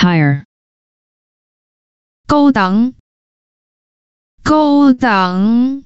higher, 高等，高等，